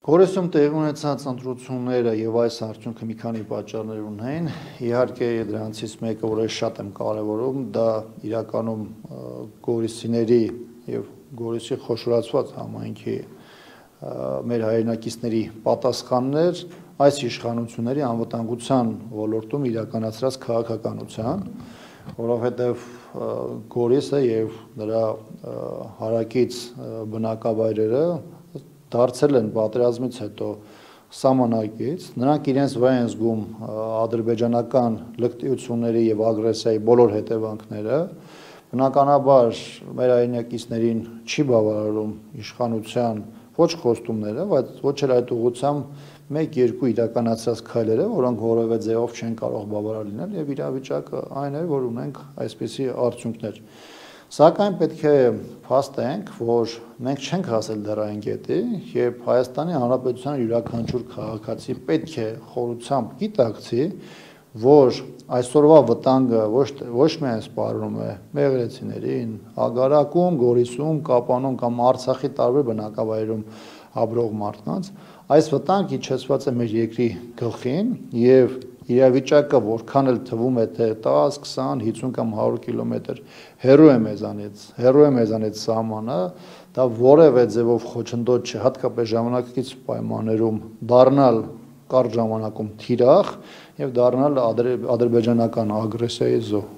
Գորեսում տեղի ունեցած ընտրությունները եւ այս արդյունքը մի քանի պատճառներ ունեն։ Իհարկե դրանցից մեկը, որը շատ եմ կարևորում, դա իրականում Գորիսիների եւ Գորիսի խոշորացված համայնքի մեր հայրենակիցների պատասխաններ այս իշխանությունների անվտանգության ոլորտում իրականացրած քաղաքականության, որովհետեւ Գորիսը եւ նրա հարակից բնակավայրերը դարձել են պատերազմից հետո սահմանակից, նրանք իրենց վրա են զգում ադրբեջանական լկտիությունների եւ ագրեսիայի բոլոր հետևանքները, բնականաբար մեր այնակիցներին չի բավարարում իշխանության ոչ խոստումները, բայց ոչ էլ այդ ուղղությամբ 1-2 իրականացած քայլերը, որոնք որևէ ձևով չեն կարող բավարար լինել եւ իրավիճակը այն է, որ ունենք այսպիսի արդյունքներ։ Սակայն պետք է փաստենք, որ մենք չենք հասել դեռ այն կետի, երբ Հայաստանի Հանրապետության յուրաքանչյուր քաղաքացի պետք է խորությամբ գիտակցի, որ այսօրվա վտանգը ոչ ոչ միայն սպառնում է մեղրեցիներին, Ագարակում, Գորիսում, Կապանում կամ Արցախի տարբեր բնակավայրերում ապրող մարդկանց, այս վտանգը իջեցված է մեր երկրի գլխին եւ իրավիճակը որքան էլ թվում է թե 10, 20, 50 կամ 100 կիլոմետր հեռու է մեզանից, հեռու է մեզանից սահմանը, դա որևէ ձևով խոչընդոտ չէ, հատկապես ժամանակակից պայմաններում դառնալ կարճ ժամանակում թիրախ եւ դառնալ ադրբեջանական ագրեսիայի զոհ